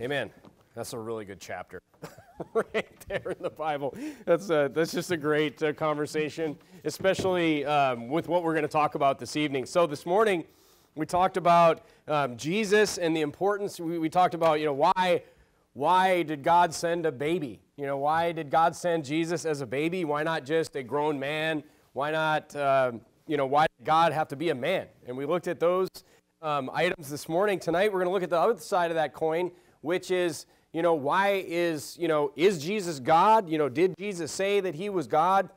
Amen. That's a really good chapter right there in the Bible. That's, a, that's just a great uh, conversation, especially um, with what we're going to talk about this evening. So, this morning, we talked about um, Jesus and the importance. We, we talked about, you know, why, why did God send a baby? You know, why did God send Jesus as a baby? Why not just a grown man? Why not, um, you know, why did God have to be a man? And we looked at those um, items this morning. Tonight, we're going to look at the other side of that coin, which is, you know, why is, you know, is Jesus God? You know, did Jesus say that he was God?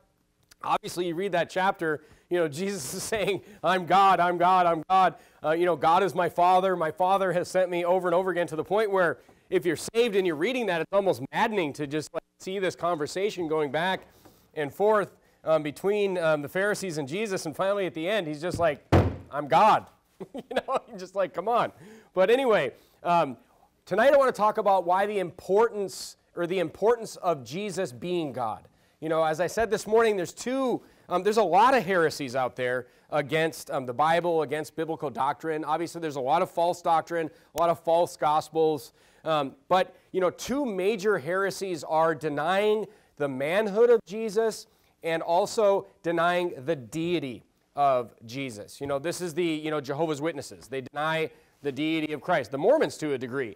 Obviously, you read that chapter, you know, Jesus is saying, I'm God, I'm God, I'm God. Uh, you know, God is my Father. My Father has sent me over and over again to the point where if you're saved and you're reading that, it's almost maddening to just like, see this conversation going back and forth um, between um, the Pharisees and Jesus. And finally, at the end, he's just like, I'm God. you know, just like, come on. But anyway, um, tonight I want to talk about why the importance or the importance of Jesus being God. You know, as I said this morning, there's two, um, there's a lot of heresies out there against um, the Bible, against biblical doctrine. Obviously, there's a lot of false doctrine, a lot of false gospels. Um, but, you know, two major heresies are denying the manhood of Jesus and also denying the deity of Jesus. You know, this is the, you know, Jehovah's Witnesses. They deny the deity of Christ. The Mormons, to a degree, de-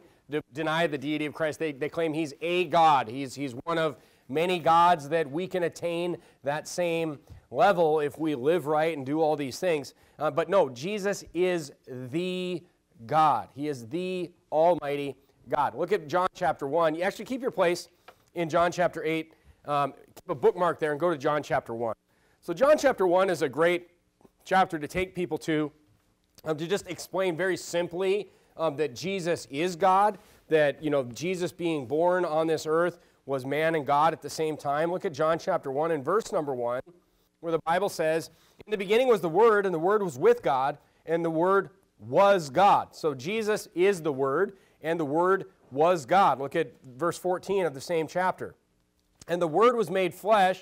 deny the deity of Christ. They, they claim he's a God. He's, he's one of many gods that we can attain that same level if we live right and do all these things. Uh, but no, Jesus is the God. He is the Almighty God. Look at John chapter 1. You actually keep your place in John chapter 8. Um, keep a bookmark there and go to John chapter 1. So, John chapter 1 is a great chapter to take people to, um, to just explain very simply um, that Jesus is God, that, you know, Jesus being born on this earth was man and God at the same time. Look at John chapter 1 and verse number 1, where the Bible says, In the beginning was the Word, and the Word was with God, and the Word was God. So Jesus is the Word, and the Word was God. Look at verse 14 of the same chapter. And the Word was made flesh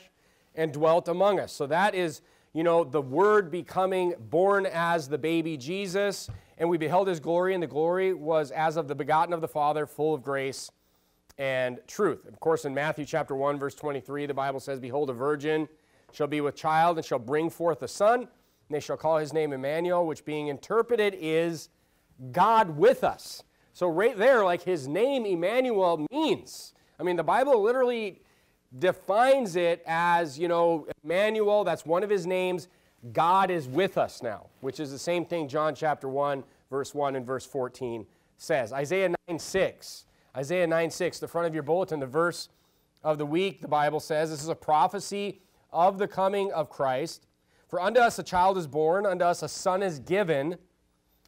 and dwelt among us. So that is you know, the Word becoming born as the baby Jesus, and we beheld his glory, and the glory was as of the begotten of the Father, full of grace and truth. Of course, in Matthew chapter 1, verse 23, the Bible says, Behold, a virgin shall be with child, and shall bring forth a son, and they shall call his name Emmanuel, which being interpreted is God with us. So, right there, like his name Emmanuel means. I mean, the Bible literally defines it as, you know, Emmanuel, that's one of his names. God is with us now, which is the same thing John chapter 1, verse 1 and verse 14 says. Isaiah 9 6. Isaiah 9 6, the front of your bulletin, the verse of the week, the Bible says this is a prophecy of the coming of Christ. For unto us a child is born, unto us a son is given,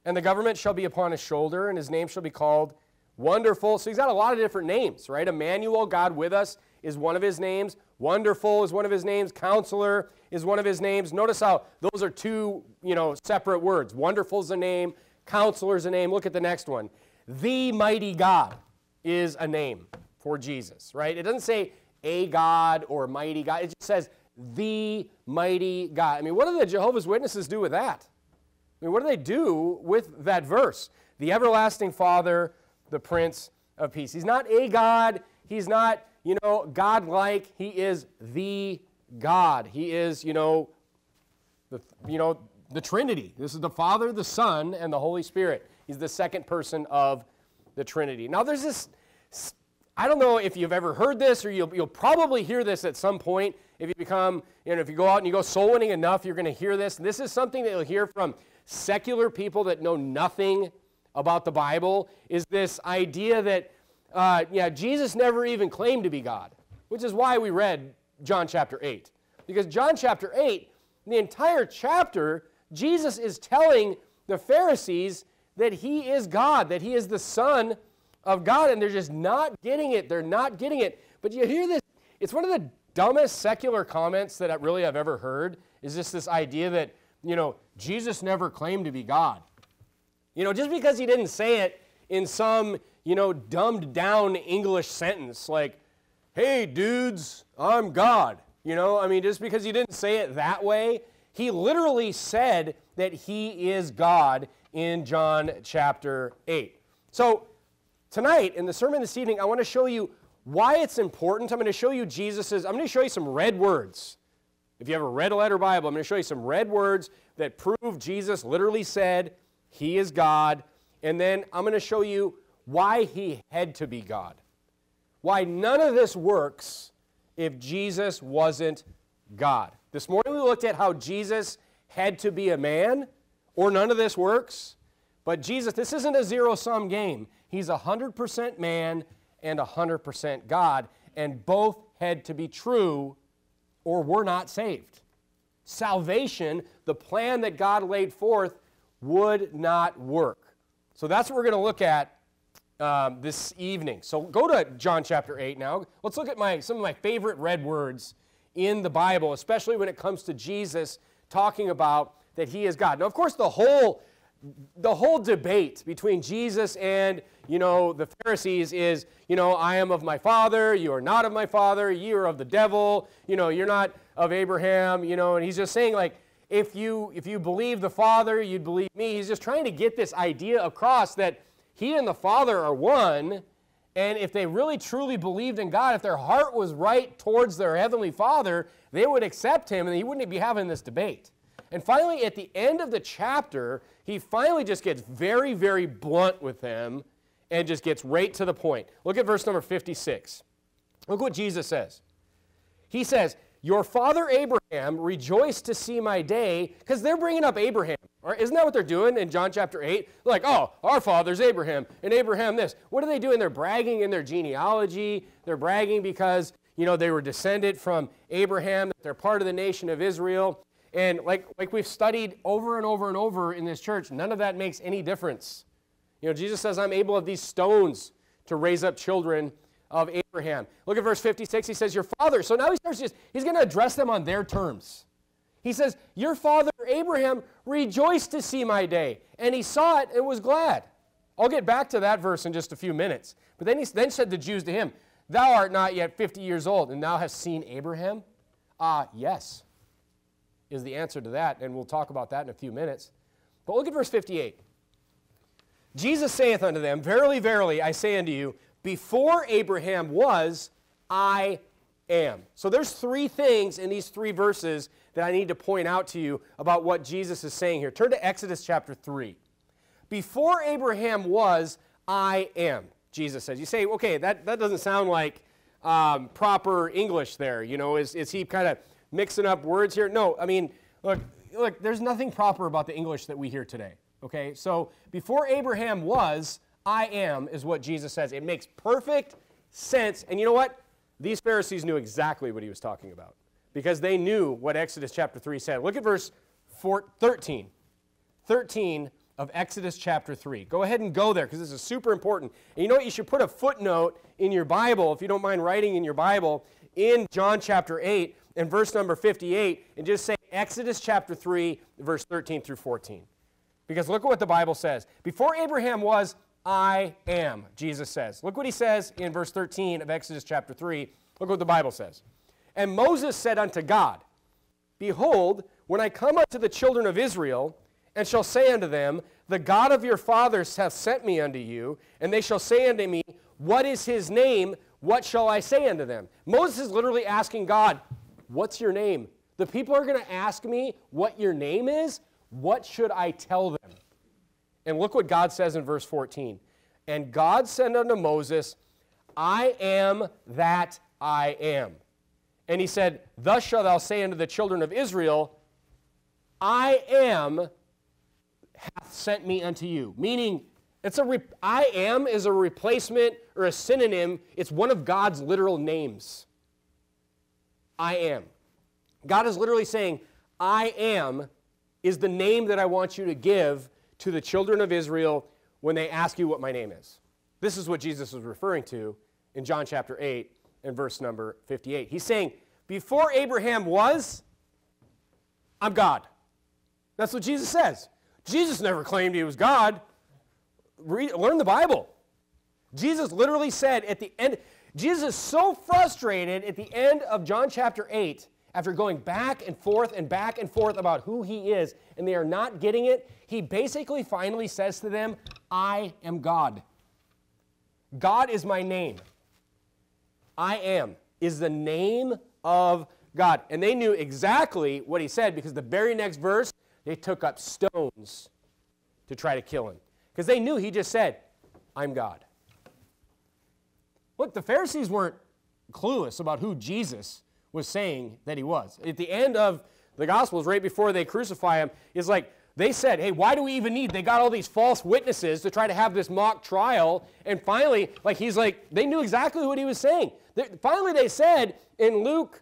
and the government shall be upon his shoulder, and his name shall be called Wonderful. So he's got a lot of different names, right? Emmanuel, God with us is one of his names. Wonderful is one of his names. Counselor is one of his names. Notice how those are two, you know, separate words. Wonderful is a name. Counselor is a name. Look at the next one. The mighty God is a name for Jesus, right? It doesn't say a God or mighty God. It just says the mighty God. I mean, what do the Jehovah's Witnesses do with that? I mean, what do they do with that verse? The everlasting Father, the Prince of Peace. He's not a God. He's not you know, God like. He is the God. He is, you know, the, you know, the Trinity. This is the Father, the Son, and the Holy Spirit. He's the second person of the Trinity. Now, there's this, I don't know if you've ever heard this, or you'll, you'll probably hear this at some point. If you become, you know, if you go out and you go soul winning enough, you're going to hear this. This is something that you'll hear from secular people that know nothing about the Bible, is this idea that uh, yeah, Jesus never even claimed to be God, which is why we read John chapter 8. Because John chapter 8, the entire chapter, Jesus is telling the Pharisees that he is God, that he is the Son of God, and they're just not getting it. They're not getting it. But you hear this, it's one of the dumbest secular comments that I really I've ever heard, is just this idea that, you know, Jesus never claimed to be God. You know, just because he didn't say it in some, you know, dumbed down English sentence like, hey, dudes, I'm God. You know, I mean, just because he didn't say it that way, he literally said that he is God in John chapter 8. So, tonight in the sermon this evening, I want to show you why it's important. I'm going to show you Jesus's, I'm going to show you some red words. If you have a red letter Bible, I'm going to show you some red words that prove Jesus literally said he is God. And then I'm going to show you why he had to be God. Why none of this works if Jesus wasn't God. This morning we looked at how Jesus had to be a man, or none of this works. But Jesus, this isn't a zero sum game. He's 100% man and 100% God, and both had to be true or we're not saved. Salvation, the plan that God laid forth, would not work. So that's what we're going to look at um, this evening. So go to John chapter 8 now. Let's look at my, some of my favorite red words in the Bible, especially when it comes to Jesus talking about that he is God. Now, of course, the whole the whole debate between Jesus and you know the Pharisees is you know I am of my father, you are not of my father, you are of the devil, you know you're not of Abraham, you know, and he's just saying like if you if you believe the Father, you'd believe me. He's just trying to get this idea across that he and the Father are one. And if they really truly believed in God, if their heart was right towards their Heavenly Father, they would accept Him and He wouldn't be having this debate. And finally, at the end of the chapter, He finally just gets very, very blunt with them and just gets right to the point. Look at verse number 56. Look what Jesus says. He says, Your father Abraham rejoiced to see my day, because they're bringing up Abraham. Right? Isn't that what they're doing in John chapter 8? Like, oh, our father's Abraham, and Abraham this. What are they doing? They're bragging in their genealogy. They're bragging because, you know, they were descended from Abraham, they're part of the nation of Israel. And like, like we've studied over and over and over in this church, none of that makes any difference. You know, Jesus says, I'm able of these stones to raise up children of Abraham. Look at verse 56. He says, Your father. So now he starts just, he's going to address them on their terms. He says, Your father Abraham rejoiced to see my day, and he saw it and was glad. I'll get back to that verse in just a few minutes. But then he then said the Jews to him, Thou art not yet 50 years old, and thou hast seen Abraham? Ah, uh, yes, is the answer to that, and we'll talk about that in a few minutes. But look at verse 58. Jesus saith unto them, Verily, verily, I say unto you, before Abraham was, I am. So there's three things in these three verses that I need to point out to you about what Jesus is saying here. Turn to Exodus chapter 3. Before Abraham was, I am, Jesus says. You say, okay, that, that doesn't sound like um, proper English there. You know, is, is he kind of mixing up words here? No, I mean, look, look, there's nothing proper about the English that we hear today. Okay, so before Abraham was, I am is what Jesus says. It makes perfect sense. And you know what? These Pharisees knew exactly what he was talking about because they knew what Exodus chapter 3 said. Look at verse 13. 13 of Exodus chapter 3. Go ahead and go there because this is super important. And you know what? You should put a footnote in your Bible, if you don't mind writing in your Bible, in John chapter 8 and verse number 58, and just say Exodus chapter 3, verse 13 through 14. Because look at what the Bible says. Before Abraham was, I am, Jesus says. Look what he says in verse 13 of Exodus chapter 3. Look what the Bible says. And Moses said unto God, Behold, when I come unto the children of Israel, and shall say unto them, The God of your fathers hath sent me unto you, and they shall say unto me, What is his name? What shall I say unto them? Moses is literally asking God, What's your name? The people are going to ask me what your name is. What should I tell them? And look what God says in verse 14. And God said unto Moses, I am that I am. And he said, Thus shalt thou say unto the children of Israel, I am hath sent me unto you. Meaning, it's a re- I am is a replacement or a synonym. It's one of God's literal names. I am. God is literally saying, I am is the name that I want you to give to the children of Israel when they ask you what my name is. This is what Jesus was referring to in John chapter 8 and verse number 58. He's saying, Before Abraham was, I'm God. That's what Jesus says. Jesus never claimed he was God. Read, learn the Bible. Jesus literally said at the end, Jesus is so frustrated at the end of John chapter 8 after going back and forth and back and forth about who he is, and they are not getting it, he basically finally says to them, I am God. God is my name. I am is the name of God. And they knew exactly what he said because the very next verse, they took up stones to try to kill him. Because they knew he just said, I'm God. Look, the Pharisees weren't clueless about who Jesus was saying that he was. At the end of the Gospels, right before they crucify him, is like, they said, hey, why do we even need? They got all these false witnesses to try to have this mock trial. And finally, like, he's like, they knew exactly what he was saying. They, finally, they said in Luke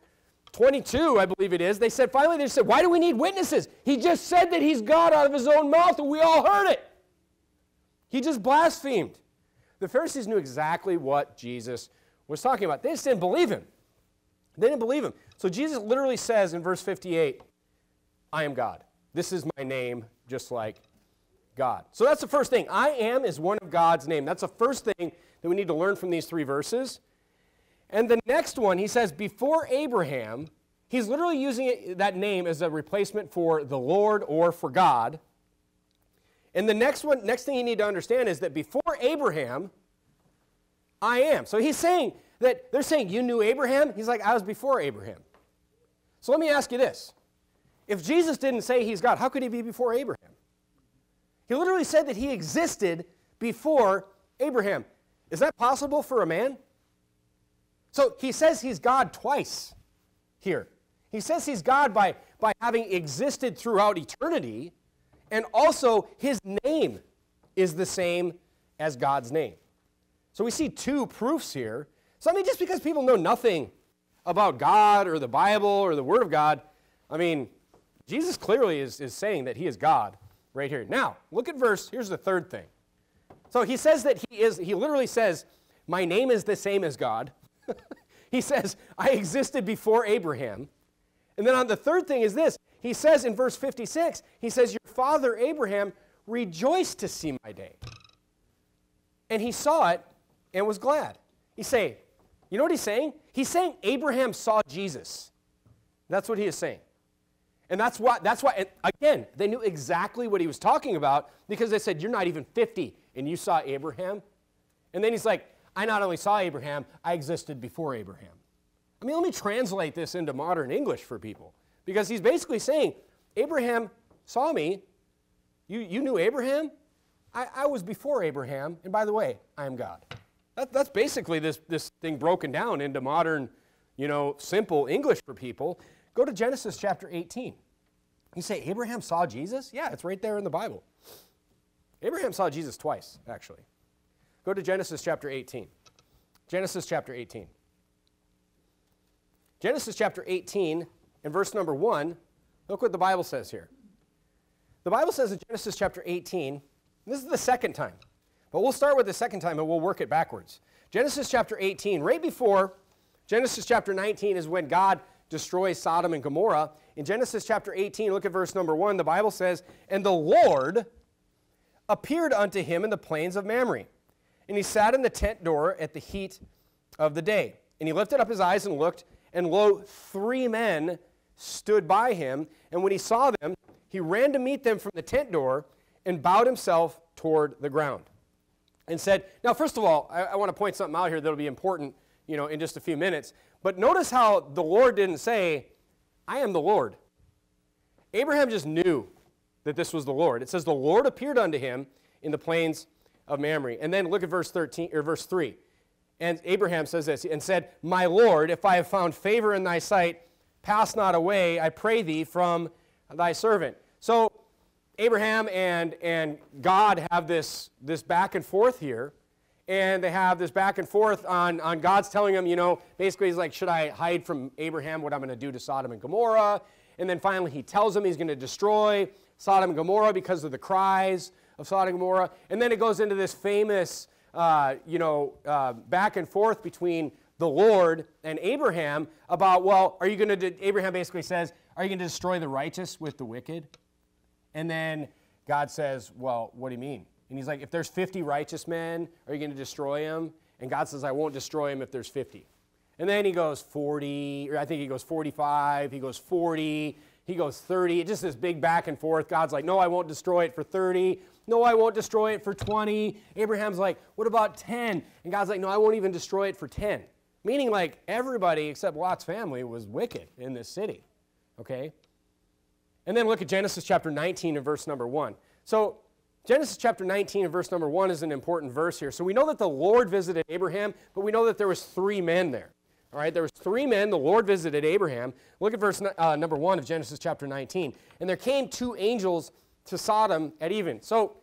22, I believe it is, they said, finally, they said, why do we need witnesses? He just said that he's God out of his own mouth, and we all heard it. He just blasphemed. The Pharisees knew exactly what Jesus was talking about. They just didn't believe him. They didn't believe him. So Jesus literally says in verse 58, I am God. This is my name, just like God. So that's the first thing. I am is one of God's name. That's the first thing that we need to learn from these three verses. And the next one, he says, before Abraham, he's literally using it, that name as a replacement for the Lord or for God. And the next one, next thing you need to understand is that before Abraham, I am. So he's saying that they're saying you knew Abraham. He's like, I was before Abraham. So let me ask you this. If Jesus didn't say he's God, how could he be before Abraham? He literally said that he existed before Abraham. Is that possible for a man? So he says he's God twice here. He says he's God by, by having existed throughout eternity, and also his name is the same as God's name. So we see two proofs here. So, I mean, just because people know nothing about God or the Bible or the Word of God, I mean, Jesus clearly is, is saying that he is God right here. Now, look at verse, here's the third thing. So he says that he is, he literally says, My name is the same as God. he says, I existed before Abraham. And then on the third thing is this he says in verse 56, he says, Your father Abraham rejoiced to see my day. And he saw it and was glad. He's saying, you know what he's saying? He's saying Abraham saw Jesus. That's what he is saying. And that's why, that's why, again, they knew exactly what he was talking about because they said, You're not even 50 and you saw Abraham. And then he's like, I not only saw Abraham, I existed before Abraham. I mean, let me translate this into modern English for people because he's basically saying, Abraham saw me. You, you knew Abraham? I, I was before Abraham, and by the way, I am God. That, that's basically this, this thing broken down into modern, you know, simple English for people. Go to Genesis chapter 18. You say, Abraham saw Jesus? Yeah, it's right there in the Bible. Abraham saw Jesus twice, actually. Go to Genesis chapter 18. Genesis chapter 18. Genesis chapter 18 and verse number 1, look what the Bible says here. The Bible says in Genesis chapter 18, this is the second time, but we'll start with the second time and we'll work it backwards. Genesis chapter 18, right before Genesis chapter 19 is when God destroys Sodom and Gomorrah. In Genesis chapter 18, look at verse number 1, the Bible says, And the Lord appeared unto him in the plains of Mamre. And he sat in the tent door at the heat of the day. And he lifted up his eyes and looked, and lo, three men stood by him. And when he saw them, he ran to meet them from the tent door and bowed himself toward the ground and said, Now, first of all, I, I want to point something out here that'll be important you know, in just a few minutes. But notice how the Lord didn't say, I am the Lord. Abraham just knew that this was the Lord. It says, The Lord appeared unto him in the plains of Mamre. And then look at verse 13 or verse 3. And Abraham says this and said, My Lord, if I have found favor in thy sight, pass not away, I pray thee, from thy servant. So Abraham and, and God have this, this back and forth here and they have this back and forth on, on God's telling him, you know, basically he's like, should I hide from Abraham what I'm going to do to Sodom and Gomorrah? And then finally he tells him he's going to destroy Sodom and Gomorrah because of the cries of Sodom and Gomorrah. And then it goes into this famous, uh, you know, uh, back and forth between the Lord and Abraham about, well, are you going to, Abraham basically says, are you going to destroy the righteous with the wicked? And then God says, well, what do you mean? And he's like, if there's 50 righteous men, are you going to destroy them? And God says, I won't destroy them if there's 50. And then he goes 40, or I think he goes 45, he goes 40, he goes 30. It's just this big back and forth. God's like, no, I won't destroy it for 30. no, I won't destroy it for 20. Abraham's like, what about 10? And God's like, no, I won't even destroy it for 10. Meaning, like, everybody except Lot's family was wicked in this city. Okay? And then look at Genesis chapter 19 and verse number 1. So, Genesis chapter 19 and verse number 1 is an important verse here. So we know that the Lord visited Abraham, but we know that there was three men there. All right, there was three men. The Lord visited Abraham. Look at verse uh, number 1 of Genesis chapter 19. And there came two angels to Sodom at even. So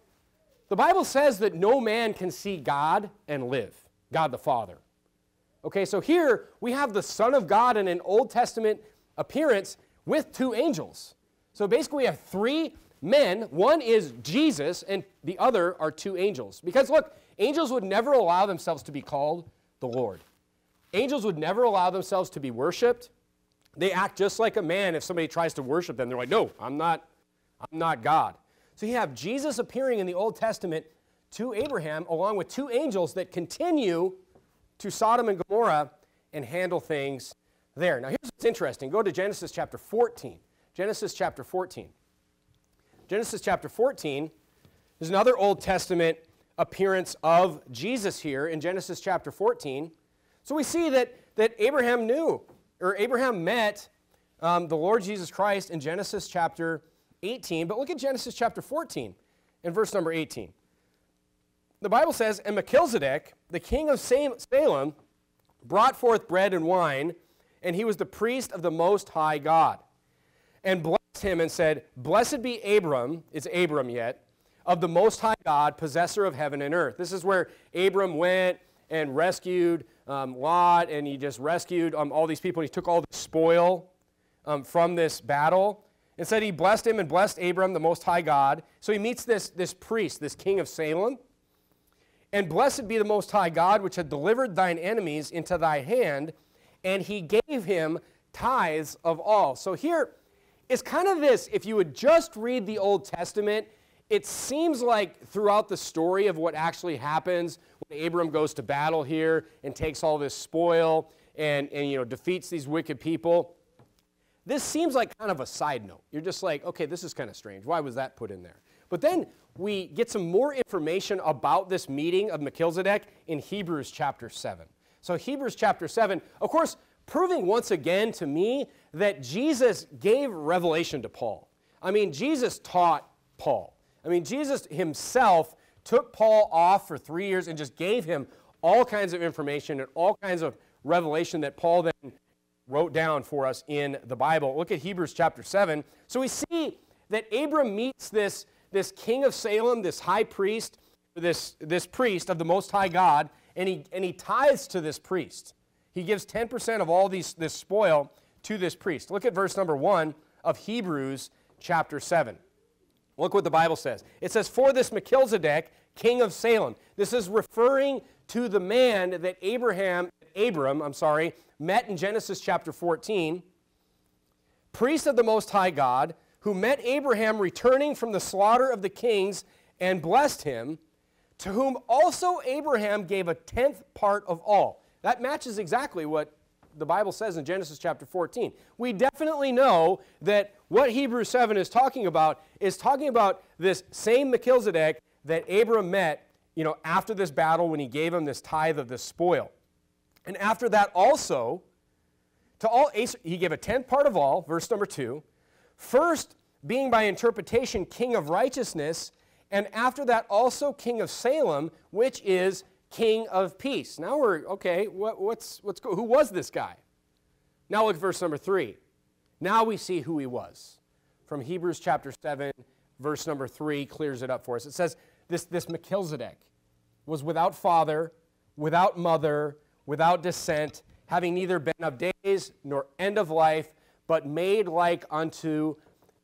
the Bible says that no man can see God and live, God the Father. Okay, so here we have the Son of God in an Old Testament appearance with two angels. So basically, we have three men. One is Jesus, and the other are two angels. Because look, angels would never allow themselves to be called the Lord. Angels would never allow themselves to be worshiped. They act just like a man if somebody tries to worship them. They're like, no, I'm not, I'm not God. So you have Jesus appearing in the Old Testament to Abraham along with two angels that continue to Sodom and Gomorrah and handle things there. Now, here's what's interesting. Go to Genesis chapter 14. Genesis chapter 14. Genesis chapter 14 is another Old Testament appearance of Jesus here in Genesis chapter 14. So we see that, that Abraham knew, or Abraham met um, the Lord Jesus Christ in Genesis chapter 18. But look at Genesis chapter 14 and verse number 18 the Bible says, And Melchizedek, the king of Salem, brought forth bread and wine, and he was the priest of the Most High God, and blessed him and said, Blessed be Abram, it's Abram yet, of the Most High God, possessor of heaven and earth. This is where Abram went and rescued um, Lot, and he just rescued um, all these people. And he took all the spoil um, from this battle. And said he blessed him and blessed Abram, the Most High God. So he meets this, this priest, this king of Salem. And blessed be the Most High God, which had delivered thine enemies into thy hand, and he gave him tithes of all. So here is kind of this if you would just read the Old Testament, it seems like throughout the story of what actually happens when Abram goes to battle here and takes all this spoil and, and you know, defeats these wicked people, this seems like kind of a side note. You're just like, okay, this is kind of strange. Why was that put in there? But then we get some more information about this meeting of Melchizedek in Hebrews chapter 7. So, Hebrews chapter 7, of course, proving once again to me that Jesus gave revelation to Paul. I mean, Jesus taught Paul. I mean, Jesus himself took Paul off for three years and just gave him all kinds of information and all kinds of revelation that Paul then wrote down for us in the Bible. Look at Hebrews chapter 7. So we see that Abram meets this this king of Salem, this high priest, this, this priest of the Most High God, and he, and he tithes to this priest. He gives 10% of all these, this spoil to this priest. Look at verse number 1 of Hebrews chapter 7. Look what the Bible says. It says, For this Melchizedek, king of Salem. This is referring to the man that Abraham, Abram, I'm sorry, met in Genesis chapter 14, priest of the Most High God, who met Abraham returning from the slaughter of the kings and blessed him, to whom also Abraham gave a tenth part of all. That matches exactly what the Bible says in Genesis chapter 14. We definitely know that what Hebrews 7 is talking about is talking about this same Melchizedek that Abram met, you know, after this battle when he gave him this tithe of the spoil. And after that also, to all he gave a tenth part of all, verse number 2, First, being by interpretation king of righteousness, and after that also king of Salem, which is king of peace. Now we're, okay, what, what's, what's, who was this guy? Now look at verse number three. Now we see who he was. From Hebrews chapter 7, verse number 3 clears it up for us. It says, This, this Melchizedek was without father, without mother, without descent, having neither been of days nor end of life, but made like unto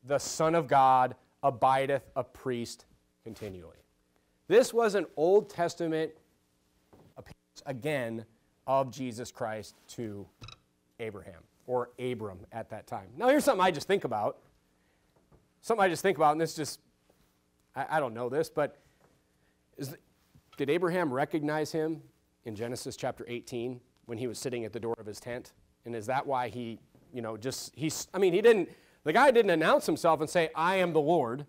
the Son of God abideth a priest continually. This was an Old Testament again of Jesus Christ to Abraham or Abram at that time. Now, here's something I just think about. Something I just think about, and this just, I, I don't know this, but is, did Abraham recognize him in Genesis chapter 18 when he was sitting at the door of his tent? And is that why he you know, just, he's, I mean, he didn't, the guy didn't announce himself and say, I am the Lord.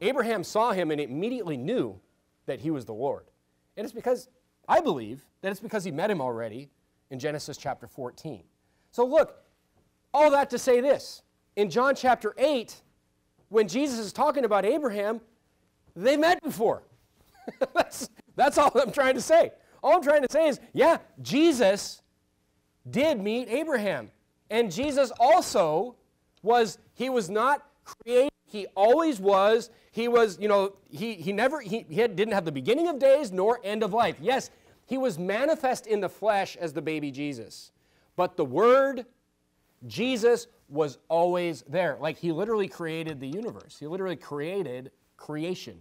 Abraham saw him and immediately knew that he was the Lord. And it's because, I believe, that it's because he met him already in Genesis chapter 14. So look, all that to say this. In John chapter 8, when Jesus is talking about Abraham, they met before. that's, that's all I'm trying to say. All I'm trying to say is, yeah, Jesus did meet Abraham. And Jesus also was, he was not created, he always was. He was, you know, he, he never, he, he didn't have the beginning of days nor end of life. Yes, he was manifest in the flesh as the baby Jesus. But the Word, Jesus, was always there. Like he literally created the universe, he literally created creation.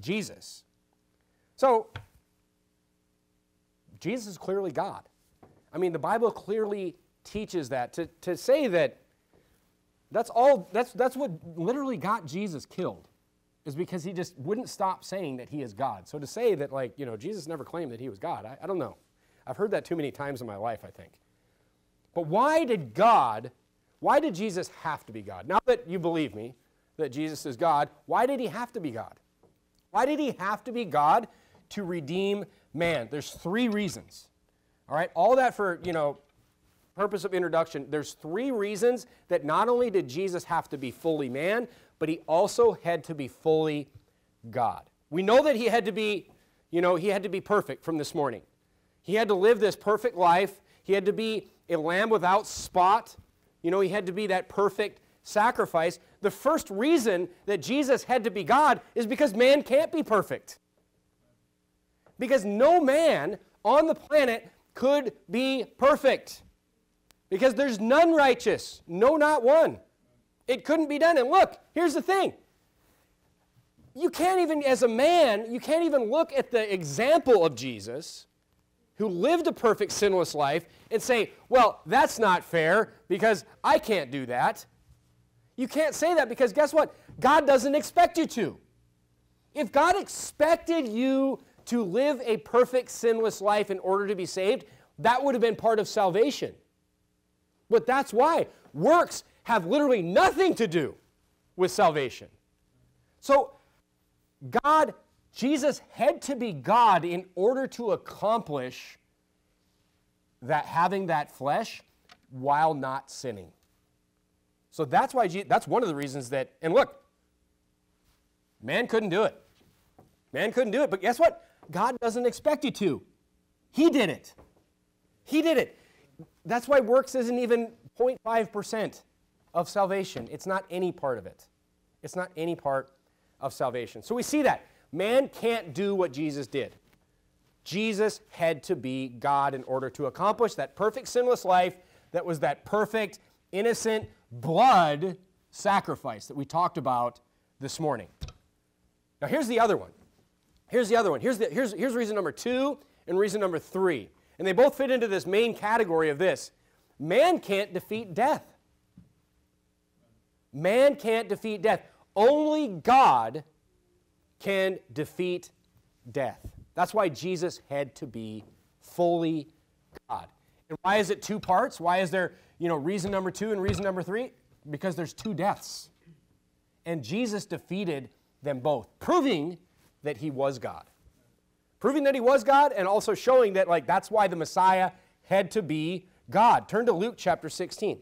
Jesus. So, Jesus is clearly God. I mean, the Bible clearly teaches that. To, to say that that's all, that's, that's what literally got Jesus killed, is because he just wouldn't stop saying that he is God. So to say that, like, you know, Jesus never claimed that he was God, I, I don't know. I've heard that too many times in my life, I think. But why did God, why did Jesus have to be God? Now that you believe me that Jesus is God, why did he have to be God? Why did he have to be God to redeem man? There's three reasons. All right, all that for, you know, purpose of introduction, there's three reasons that not only did Jesus have to be fully man, but he also had to be fully God. We know that he had to be, you know, he had to be perfect from this morning. He had to live this perfect life. He had to be a lamb without spot. You know, he had to be that perfect sacrifice. The first reason that Jesus had to be God is because man can't be perfect. Because no man on the planet could be perfect. Because there's none righteous, no, not one. It couldn't be done. And look, here's the thing. You can't even, as a man, you can't even look at the example of Jesus, who lived a perfect sinless life, and say, well, that's not fair because I can't do that. You can't say that because guess what? God doesn't expect you to. If God expected you to live a perfect sinless life in order to be saved, that would have been part of salvation. But that's why works have literally nothing to do with salvation. So, God, Jesus had to be God in order to accomplish that having that flesh while not sinning. So that's why that's one of the reasons that and look, man couldn't do it. Man couldn't do it, but guess what? God doesn't expect you to. He did it. He did it. That's why works isn't even 0.5% of salvation. It's not any part of it. It's not any part of salvation. So we see that. Man can't do what Jesus did. Jesus had to be God in order to accomplish that perfect sinless life that was that perfect, innocent blood sacrifice that we talked about this morning. Now, here's the other one. Here's the other one. Here's, the, here's, here's reason number two and reason number three. And they both fit into this main category of this man can't defeat death. Man can't defeat death. Only God can defeat death. That's why Jesus had to be fully God. And why is it two parts? Why is there, you know, reason number two and reason number three? Because there's two deaths. And Jesus defeated them both, proving that he was God proving that he was God and also showing that like that's why the Messiah had to be God. Turn to Luke chapter 16.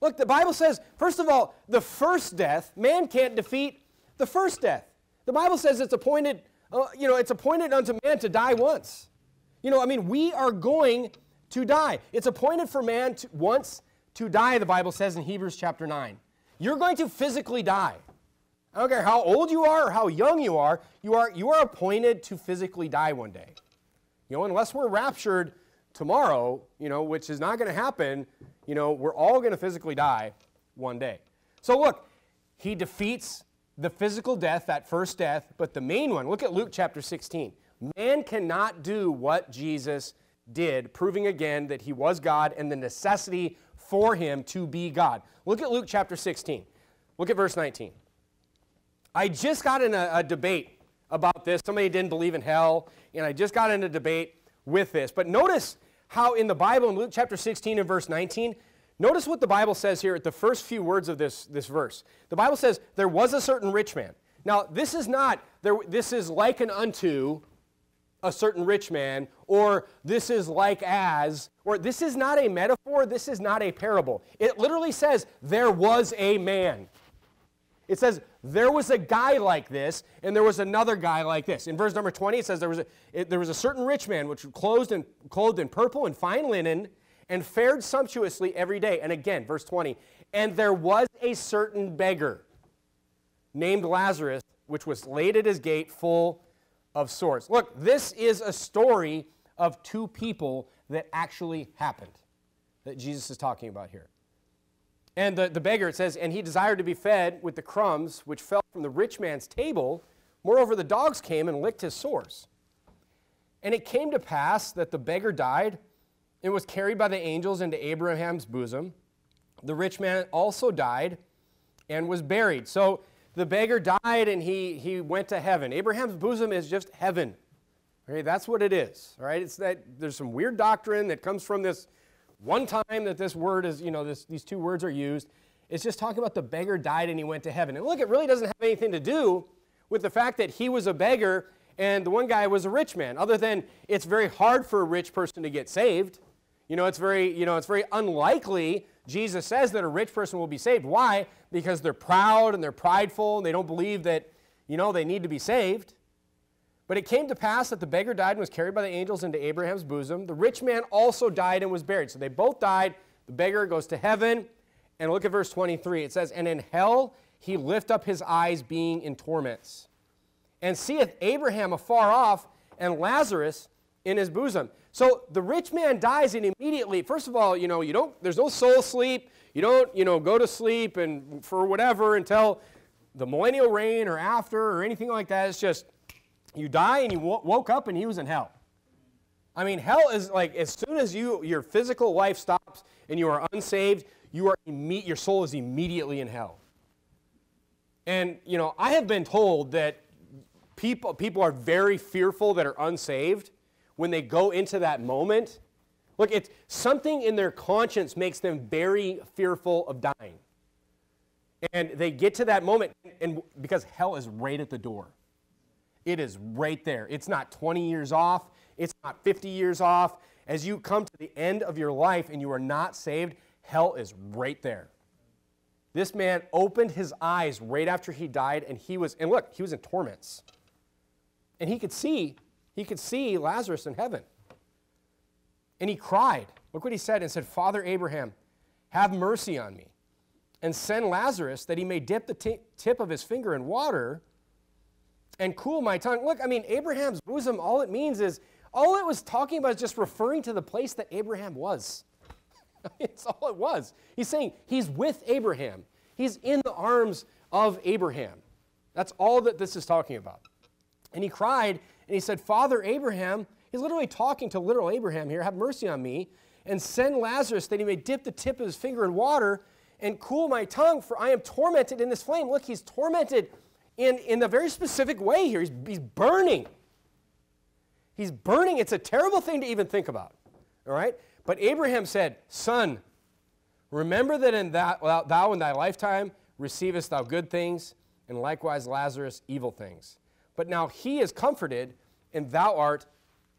Look, the Bible says, first of all, the first death, man can't defeat the first death. The Bible says it's appointed, uh, you know, it's appointed unto man to die once. You know, I mean, we are going to die. It's appointed for man to, once to die, the Bible says in Hebrews chapter 9. You're going to physically die. I don't care how old you are or how young you are, you are, you are appointed to physically die one day. You know, unless we're raptured tomorrow, you know, which is not going to happen, you know, we're all going to physically die one day. So look, he defeats the physical death, that first death, but the main one, look at Luke chapter 16. Man cannot do what Jesus did, proving again that he was God and the necessity for him to be God. Look at Luke chapter 16. Look at verse 19. I just got in a, a debate about this. Somebody didn't believe in hell, and I just got in a debate with this. But notice how in the Bible, in Luke chapter 16 and verse 19, Notice what the Bible says here at the first few words of this, this verse. The Bible says, There was a certain rich man. Now, this is not, there, this is likened unto a certain rich man, or this is like as, or this is not a metaphor, this is not a parable. It literally says, There was a man. It says, There was a guy like this, and there was another guy like this. In verse number 20, it says, There was a, it, there was a certain rich man which was clothed in, clothed in purple and fine linen and fared sumptuously every day. And again, verse 20, and there was a certain beggar named Lazarus, which was laid at his gate full of sores. Look, this is a story of two people that actually happened that Jesus is talking about here. And the, the beggar, it says, and he desired to be fed with the crumbs which fell from the rich man's table. Moreover, the dogs came and licked his sores. And it came to pass that the beggar died and was carried by the angels into Abraham's bosom. The rich man also died and was buried. So the beggar died and he, he went to heaven. Abraham's bosom is just heaven. Okay, that's what it is. All right, it's that there's some weird doctrine that comes from this one time that this word is, you know, this, these two words are used. It's just talking about the beggar died and he went to heaven. And look, it really doesn't have anything to do with the fact that he was a beggar and the one guy was a rich man, other than it's very hard for a rich person to get saved. You know, it's very, you know, it's very unlikely Jesus says that a rich person will be saved. Why? Because they're proud and they're prideful and they don't believe that, you know, they need to be saved. But it came to pass that the beggar died and was carried by the angels into Abraham's bosom. The rich man also died and was buried. So they both died. The beggar goes to heaven. And look at verse 23. It says, And in hell he lift up his eyes, being in torments, and seeth Abraham afar off and Lazarus in his bosom. So the rich man dies and immediately, first of all, you know, you don't, there's no soul sleep. You don't, you know, go to sleep and for whatever until the millennial reign or after or anything like that. It's just you die and you woke up and he was in hell. I mean, hell is like as soon as you your physical life stops and you are unsaved, you are imme- your soul is immediately in hell. And you know, I have been told that people people are very fearful that are unsaved when they go into that moment, look, it's something in their conscience makes them very fearful of dying. And they get to that moment, and because hell is right at the door. It is right there. It's not 20 years off, it's not 50 years off. As you come to the end of your life and you are not saved, hell is right there. This man opened his eyes right after he died, and he was, and look, he was in torments. And he could see he could see Lazarus in heaven. And he cried. Look what he said and said, Father Abraham, have mercy on me and send Lazarus that he may dip the t- tip of his finger in water and cool my tongue. Look, I mean, Abraham's bosom, all it means is, all it was talking about is just referring to the place that Abraham was. it's all it was. He's saying he's with Abraham, he's in the arms of Abraham. That's all that this is talking about. And he cried and he said, Father Abraham, he's literally talking to literal Abraham here, have mercy on me, and send Lazarus that he may dip the tip of his finger in water and cool my tongue, for I am tormented in this flame. Look, he's tormented in, in a very specific way here. He's, he's burning. He's burning. It's a terrible thing to even think about. All right? But Abraham said, Son, remember that in that thou in thy lifetime receivest thou good things, and likewise Lazarus evil things. But now he is comforted, and thou art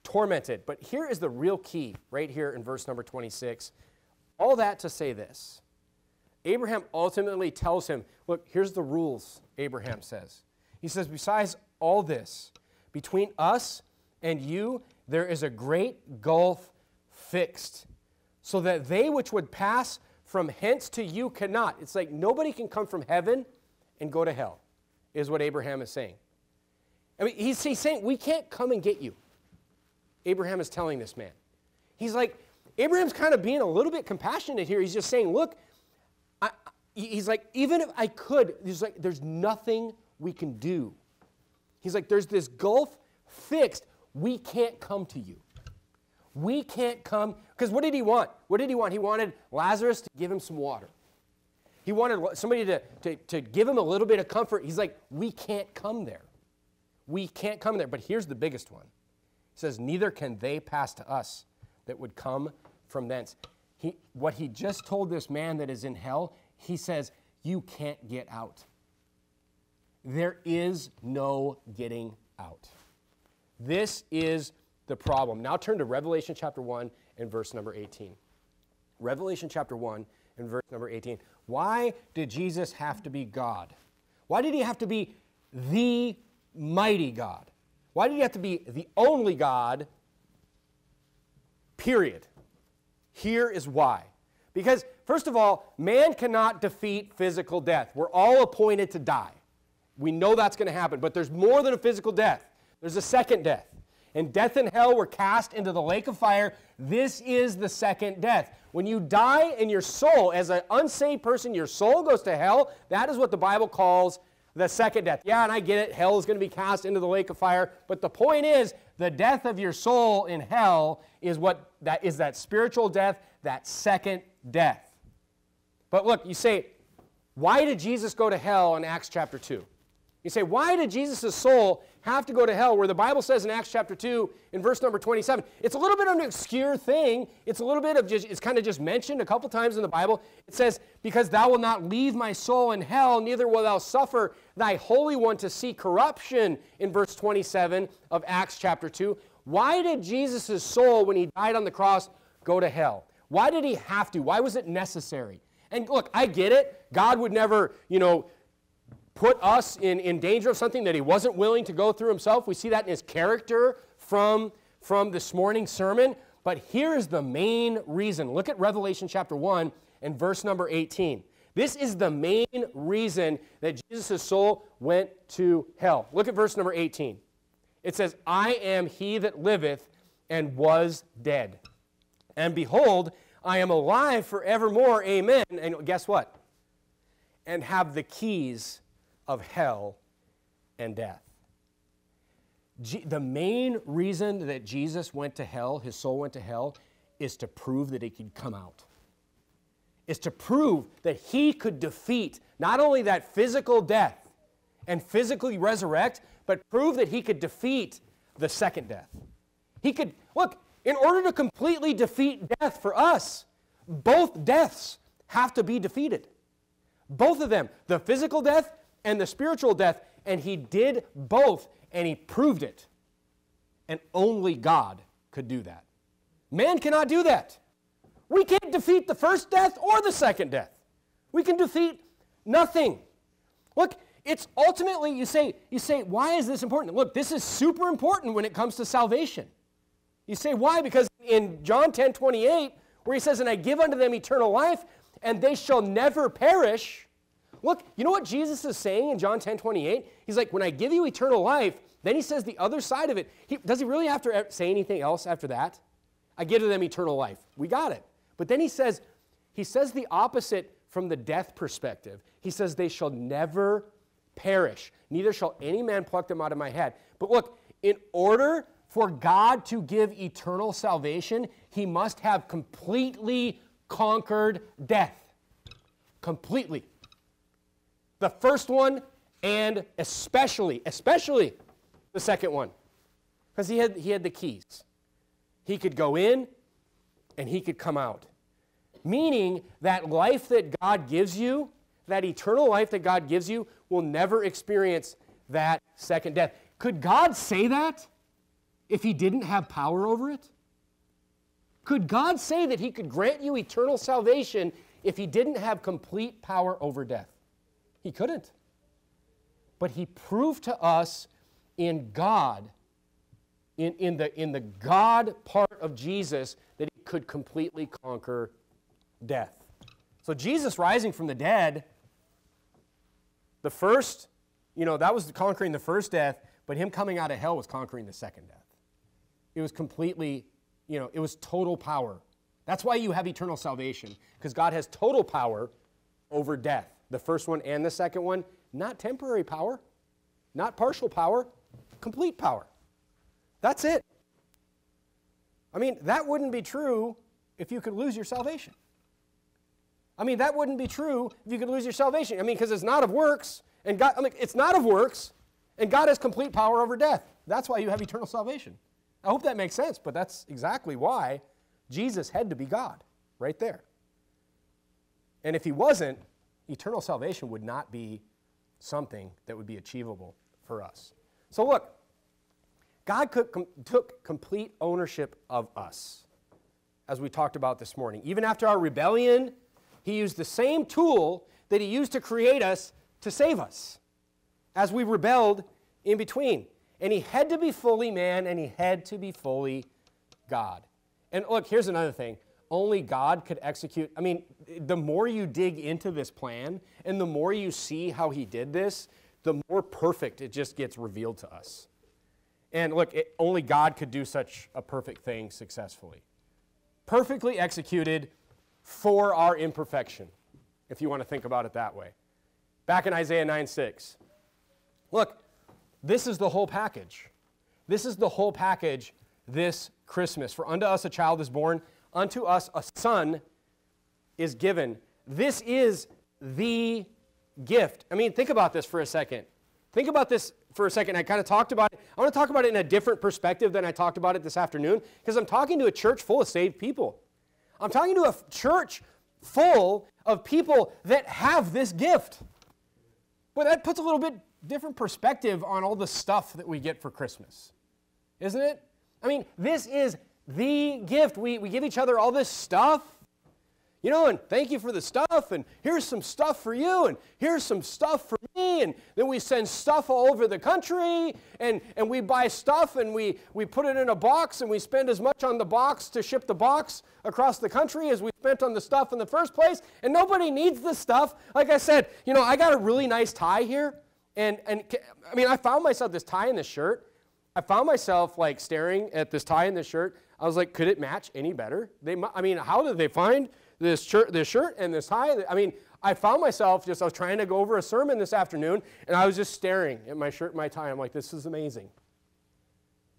tormented. But here is the real key, right here in verse number 26. All that to say this Abraham ultimately tells him, Look, here's the rules, Abraham says. He says, Besides all this, between us and you, there is a great gulf fixed, so that they which would pass from hence to you cannot. It's like nobody can come from heaven and go to hell, is what Abraham is saying. I mean, he's, he's saying, we can't come and get you. Abraham is telling this man. He's like, Abraham's kind of being a little bit compassionate here. He's just saying, look, he's like, even if I could, he's like, there's nothing we can do. He's like, there's this gulf fixed. We can't come to you. We can't come. Because what did he want? What did he want? He wanted Lazarus to give him some water. He wanted somebody to, to, to give him a little bit of comfort. He's like, we can't come there. We can't come there. But here's the biggest one. He says, Neither can they pass to us that would come from thence. he, what he just told this man that is in hell, he says, You can't get out. There is no getting out. This is the problem. Now turn to Revelation chapter 1 and verse number 18. Revelation chapter 1 and verse number 18. Why did Jesus have to be God? Why did he have to be the mighty God? Why did he have to be the only God? Period. Here is why. Because, first of all, man cannot defeat physical death. We're all appointed to die. We know that's going to happen, but there's more than a physical death, there's a second death. And death and hell were cast into the lake of fire. This is the second death. When you die in your soul, as an unsaved person, your soul goes to hell. That is what the Bible calls the second death. Yeah, and I get it. Hell is going to be cast into the lake of fire. But the point is, the death of your soul in hell is what that is that spiritual death, that second death. But look, you say, why did Jesus go to hell in Acts chapter 2? You say, why did Jesus' soul have to go to hell? Where the Bible says in Acts chapter 2, in verse number 27, it's a little bit of an obscure thing. It's a little bit of just, it's kind of just mentioned a couple times in the Bible. It says, Because thou wilt not leave my soul in hell, neither wilt thou suffer thy Holy One to see corruption, in verse 27 of Acts chapter 2. Why did Jesus' soul, when he died on the cross, go to hell? Why did he have to? Why was it necessary? And look, I get it. God would never, you know, put us in, in danger of something that he wasn't willing to go through himself. We see that in his character from, from this morning's sermon. But here's the main reason. Look at Revelation chapter 1 and verse number 18. This is the main reason that Jesus' soul went to hell. Look at verse number 18. It says, I am he that liveth and was dead. And behold, I am alive forevermore. Amen. And guess what? And have the keys of hell and death. the main reason that Jesus went to hell, his soul went to hell, is to prove that he could come out. Is to prove that he could defeat not only that physical death and physically resurrect, but prove that he could defeat the second death. He could, look, in order to completely defeat death for us, both deaths have to be defeated. Both of them, the physical death and the spiritual death, and he did both, and he proved it. And only God could do that. Man cannot do that. We can't defeat the first death or the second death. We can defeat nothing. Look, it's ultimately you say you say why is this important? Look, this is super important when it comes to salvation. You say why? Because in John 10 28, where he says, And I give unto them eternal life, and they shall never perish, Look, you know what Jesus is saying in John 10 28? He's like, when I give you eternal life, then he says the other side of it. He, does he really have to say anything else after that? I give to them eternal life. We got it. But then he says, he says the opposite from the death perspective. He says, they shall never perish, neither shall any man pluck them out of my head. But look, in order for God to give eternal salvation, he must have completely conquered death. Completely. The first one and especially, especially the second one. Because he had, he had the keys. He could go in and he could come out. Meaning that life that God gives you, that eternal life that God gives you, will never experience that second death. Could God say that if he didn't have power over it? Could God say that he could grant you eternal salvation if he didn't have complete power over death? He couldn't. But he proved to us in God, in, in, the, in the God part of Jesus, that he could completely conquer death. So Jesus rising from the dead, the first, you know, that was conquering the first death, but him coming out of hell was conquering the second death. It was completely, you know, it was total power. That's why you have eternal salvation, because God has total power over death the first one and the second one, not temporary power, not partial power, complete power. That's it. I mean, that wouldn't be true if you could lose your salvation. I mean, that wouldn't be true if you could lose your salvation. I mean, because it's not of works, and God, I mean, it's not of works, and God has complete power over death. That's why you have eternal salvation. I hope that makes sense, but that's exactly why Jesus had to be God. right there. And if he wasn't, eternal salvation would not be something that would be achievable for us. So, look, God took complete ownership of us, as we talked about this morning. Even after our rebellion, He used the same tool that He used to create us to save us as we rebelled in between. And He had to be fully man and He had to be fully God. And look, here's another thing only God could execute. I mean, the more you dig into this plan and the more you see how He did this, the more perfect it just gets revealed to us. And look, it, only God could do such a perfect thing successfully. Perfectly executed for our imperfection, if you want to think about it that way. Back in Isaiah 9 6. Look, this is the whole package. This is the whole package this Christmas. For unto us a child is born, unto us a son is given. This is the gift. I mean, think about this for a second. Think about this for a second. I kind of talked about it. I want to talk about it in a different perspective than I talked about it this afternoon because I'm talking to a church full of saved people. I'm talking to a church full of people that have this gift. But that puts a little bit different perspective on all the stuff that we get for Christmas, isn't it? I mean, this is the gift. We, we give each other all this stuff you know, and thank you for the stuff, and here's some stuff for you, and here's some stuff for me, and then we send stuff all over the country, and, and we buy stuff, and we, we put it in a box, and we spend as much on the box to ship the box across the country as we spent on the stuff in the first place, and nobody needs the stuff. Like I said, you know, I got a really nice tie here, and, and I mean, I found myself this tie and this shirt. I found myself like staring at this tie and this shirt. I was like, could it match any better? They, I mean, how did they find this shirt, this shirt and this tie. I mean, I found myself just, I was trying to go over a sermon this afternoon, and I was just staring at my shirt and my tie. I'm like, this is amazing.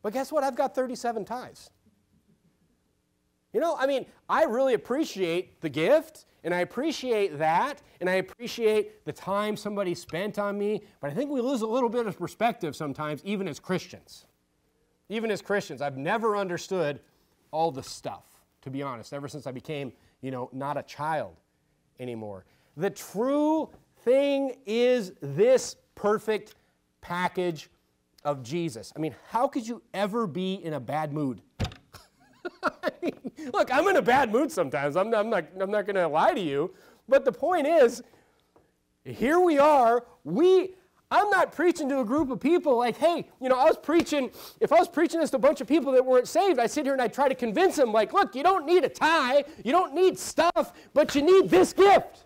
But guess what? I've got 37 ties. You know, I mean, I really appreciate the gift, and I appreciate that, and I appreciate the time somebody spent on me, but I think we lose a little bit of perspective sometimes, even as Christians. Even as Christians, I've never understood all the stuff, to be honest, ever since I became you know, not a child anymore. The true thing is this perfect package of Jesus. I mean, how could you ever be in a bad mood? Look, I'm in a bad mood sometimes. I'm, I'm not, I'm not going to lie to you. But the point is, here we are. We, I'm not preaching to a group of people like, hey, you know, I was preaching, if I was preaching this to a bunch of people that weren't saved, I sit here and I try to convince them, like, look, you don't need a tie, you don't need stuff, but you need this gift.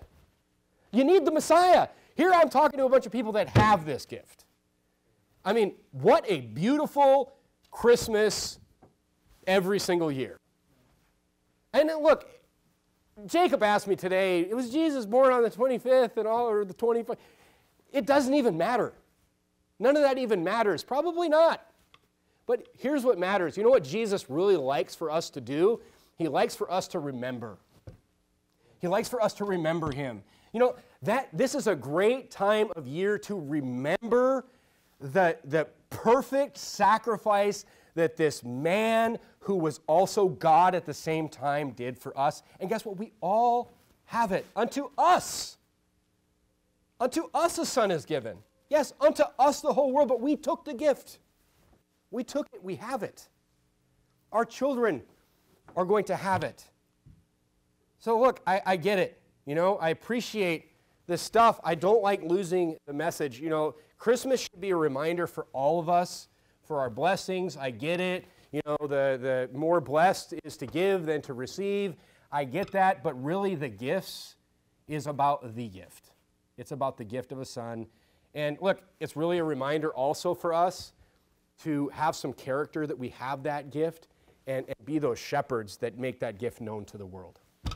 You need the Messiah. Here I'm talking to a bunch of people that have this gift. I mean, what a beautiful Christmas every single year. And look, Jacob asked me today, it was Jesus born on the 25th and all, or the 25th. It doesn't even matter. None of that even matters. Probably not. But here's what matters. You know what Jesus really likes for us to do? He likes for us to remember. He likes for us to remember him. You know, that this is a great time of year to remember the, the perfect sacrifice that this man who was also God at the same time did for us. And guess what? We all have it unto us. Unto us a son is given. Yes, unto us the whole world, but we took the gift. We took it, we have it. Our children are going to have it. So, look, I, I get it. You know, I appreciate this stuff. I don't like losing the message. You know, Christmas should be a reminder for all of us for our blessings. I get it. You know, the, the more blessed is to give than to receive. I get that, but really the gifts is about the gift. It's about the gift of a son. And look, it's really a reminder also for us to have some character that we have that gift and, and be those shepherds that make that gift known to the world. So,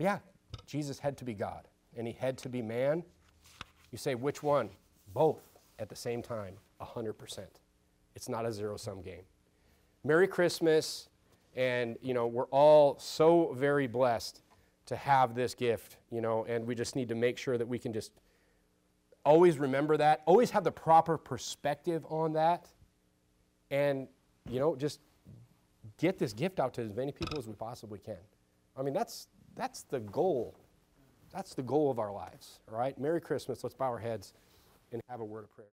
yeah, Jesus had to be God and he had to be man. You say, which one? Both at the same time, 100%. It's not a zero sum game. Merry Christmas, and you know, we're all so very blessed to have this gift, you know, and we just need to make sure that we can just always remember that, always have the proper perspective on that, and, you know, just get this gift out to as many people as we possibly can. I mean, that's, that's the goal. That's the goal of our lives, all right? Merry Christmas. Let's bow our heads and have a word of prayer.